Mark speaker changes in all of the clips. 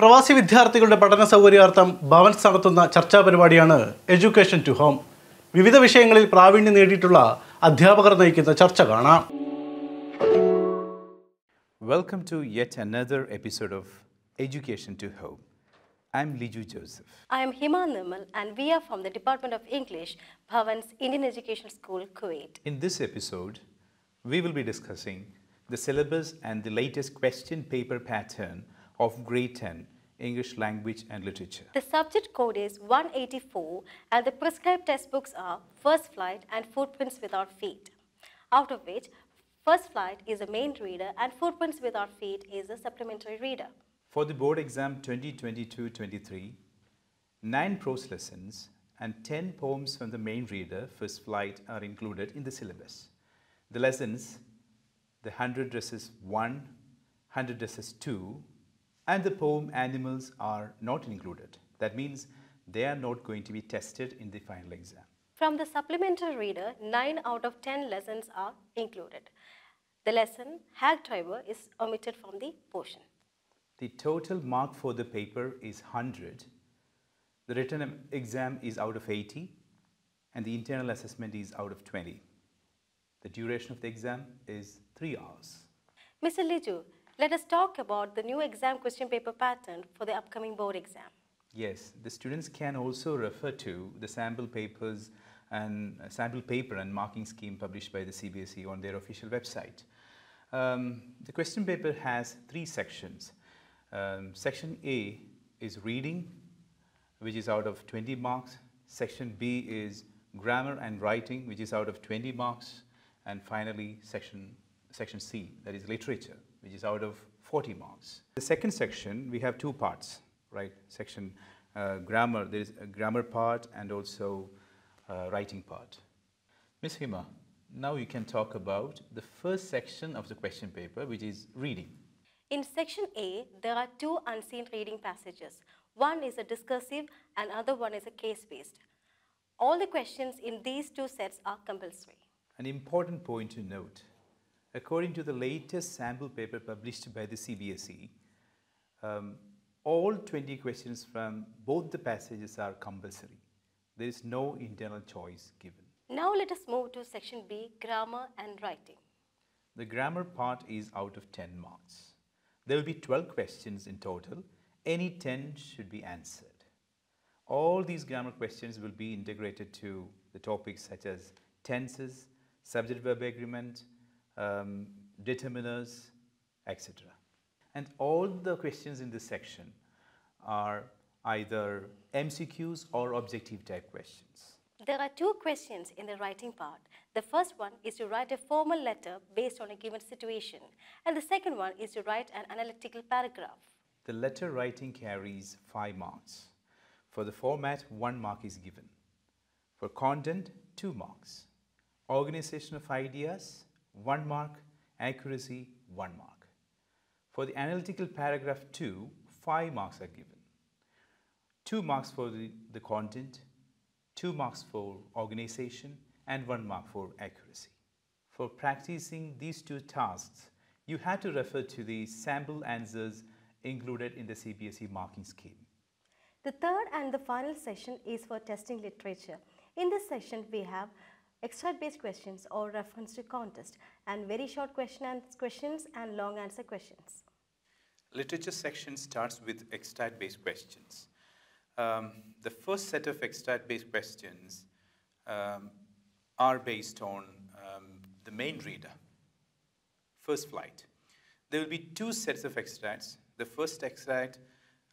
Speaker 1: പ്രവാസി വിദ്യാർത്ഥികളുടെ പഠന സൗകര്യാർത്ഥം ഭവൻസ് നടത്തുന്ന ചർച്ചാ പരിപാടിയാണ് എഡ്യൂക്കേഷൻ ടു ഹോം വിവിധ വിഷയങ്ങളിൽ പ്രാവീണ്യം നേടിയിട്ടുള്ള അധ്യാപകർ നയിക്കുന്ന ചർച്ച കാണാം.
Speaker 2: Welcome to yet another episode of education to home I am Liju
Speaker 3: Joseph I am Hima Nirmal and we are from the department of English Bhavans Indian education school
Speaker 2: Kuwait in this episode we will be discussing the syllabus and the latest question paper pattern of grade 10 English language and literature.
Speaker 3: The subject code is 184 and the prescribed textbooks are First Flight and Footprints Without Feet, out of which First Flight is a main reader and Footprints Without Feet is a supplementary reader.
Speaker 2: For the board exam 2022-23, 9 prose lessons and 10 poems from the main reader first flight are included in the syllabus. The lessons, the 100 dresses 1, 100 dresses 2 and the poem animals are not included. That means they are not going to be tested in the final exam.
Speaker 3: From the supplementary reader, 9 out of 10 lessons are included. The lesson, Hack Driver, is omitted from the portion.
Speaker 2: The total mark for the paper is 100. The written exam is out of 80 and the internal assessment is out of 20. The duration of the exam is 3 hours.
Speaker 3: Mr. Liju, let us talk about the new exam question paper pattern for the upcoming board exam.
Speaker 2: Yes, the students can also refer to the sample papers and uh, sample paper and marking scheme published by the CBSE on their official website. Um, the question paper has three sections. Um, section A is reading, which is out of 20 marks. Section B is grammar and writing, which is out of 20 marks. And finally, section, section C, that is literature, which is out of 40 marks. The second section, we have two parts, right? Section uh, grammar, there is a grammar part and also uh, writing part. Ms. Hima, now you can talk about the first section of the question paper, which is reading.
Speaker 3: In section A, there are two unseen reading passages. One is a discursive and other one is a case-based. All the questions in these two sets are compulsory.
Speaker 2: An important point to note according to the latest sample paper published by the CBSE, um, all 20 questions from both the passages are compulsory. There is no internal choice given.
Speaker 3: Now let us move to section B, grammar and writing.
Speaker 2: The grammar part is out of 10 marks. There will be 12 questions in total. Any 10 should be answered. All these grammar questions will be integrated to the topics such as tenses, subject verb agreement, um, determiners, etc. And all the questions in this section are either MCQs or objective type questions.
Speaker 3: There are two questions in the writing part. The first one is to write a formal letter based on a given situation, and the second one is to write an analytical paragraph.
Speaker 2: The letter writing carries 5 marks. For the format, 1 mark is given. For content, 2 marks. Organization of ideas, 1 mark. Accuracy, 1 mark. For the analytical paragraph 2, 5 marks are given. 2 marks for the, the content, 2 marks for organization, and 1 mark for accuracy. For practicing these two tasks, you have to refer to the sample answers included in the CBSE marking scheme.
Speaker 3: The third and the final session is for testing literature. In this session, we have extract-based questions or reference to contest and very short question questions and long answer questions.
Speaker 2: Literature section starts with extract-based questions. Um, the first set of extract-based questions um, are based on um, the main reader, first flight. There will be two sets of extracts. The first extract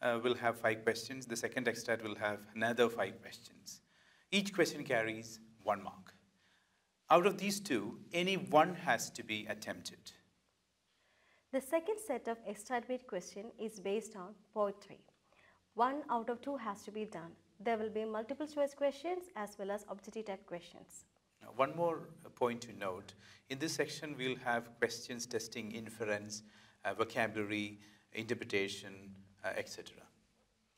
Speaker 2: uh, will have five questions. The second extract will have another five questions. Each question carries one mark. Out of these two, any one has to be attempted.
Speaker 3: The second set of extract-based question is based on poetry. One out of two has to be done. There will be multiple choice questions as well as objective type questions.
Speaker 2: Now, One more uh, point to note. In this section, we'll have questions testing inference, uh, vocabulary, interpretation, uh, etc.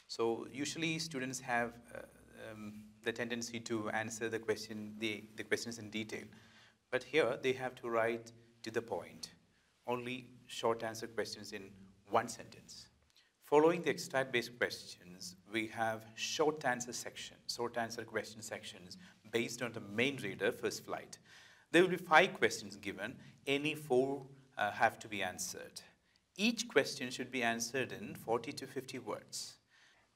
Speaker 2: So usually students have uh, the tendency to answer the question, the, the questions in detail. But here they have to write to the point, only short answer questions in one sentence. Following the extract-based questions, we have short answer sections, short answer question sections based on the main reader first flight. There will be five questions given. Any four uh, have to be answered. Each question should be answered in 40 to 50 words.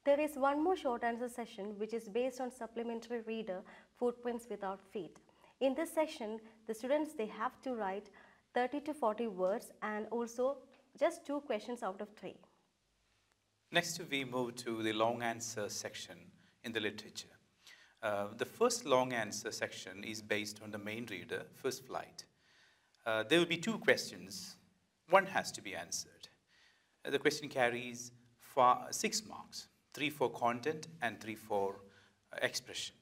Speaker 3: There is one more short answer session which is based on supplementary reader footprints without feet. In this session, the students they have to write 30 to 40 words and also just two questions out of three.
Speaker 2: Next, we move to the long answer section in the literature. Uh, the first long answer section is based on the main reader, first flight. Uh, there will be two questions. One has to be answered. Uh, the question carries fa- six marks, three for content and three for uh, expression.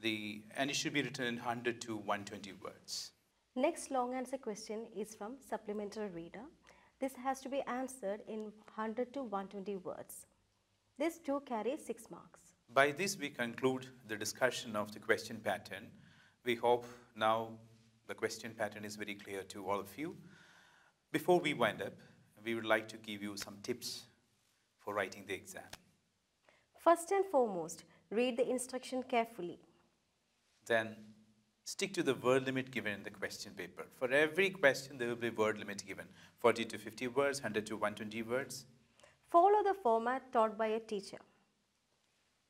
Speaker 2: The, and it should be written in 100 to 120 words.
Speaker 3: Next long answer question is from supplementary reader. This has to be answered in 100 to 120 words. This too carries 6 marks.
Speaker 2: By this, we conclude the discussion of the question pattern. We hope now the question pattern is very clear to all of you. Before we wind up, we would like to give you some tips for writing the exam.
Speaker 3: First and foremost, read the instruction carefully.
Speaker 2: Then, stick to the word limit given in the question paper. For every question, there will be word limit given 40 to 50 words, 100 to 120 words.
Speaker 3: Follow the format taught by a teacher.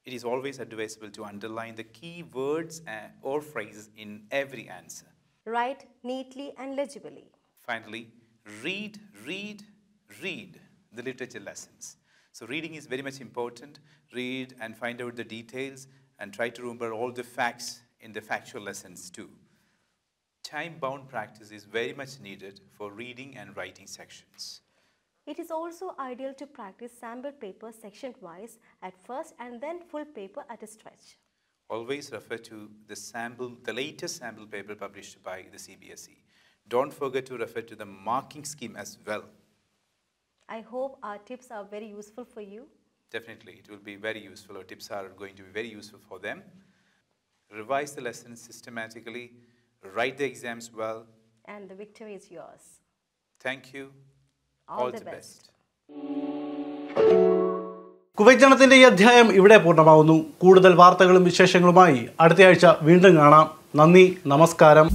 Speaker 2: It is always advisable to underline the key words uh, or phrases in every answer.
Speaker 3: Write neatly and legibly.
Speaker 2: Finally, read, read, read the literature lessons. So, reading is very much important. Read and find out the details and try to remember all the facts in the factual lessons too. Time bound practice is very much needed for reading and writing sections.
Speaker 3: It is also ideal to practice sample paper section wise at first and then full paper at a stretch.
Speaker 2: Always refer to the sample, the latest sample paper published by the CBSE. Don't forget to refer to the marking scheme as well.
Speaker 3: I hope our tips are very useful for you.
Speaker 2: Definitely, it will be very useful. Our tips are going to be very useful for them. Revise the lessons systematically, write the exams well.
Speaker 3: and the victory is yours.
Speaker 2: Thank you.
Speaker 3: All All the the, best.
Speaker 1: Kuwait ജനത്തിന്റെ ഈ അധ്യായം ഇവിടെ പൂർണമാവുന്നു കൂടുതൽ വാർത്തകളും വിശേഷങ്ങളുമായി അടുത്തയാഴ്ച വീണ്ടും കാണാം നന്ദി നമസ്കാരം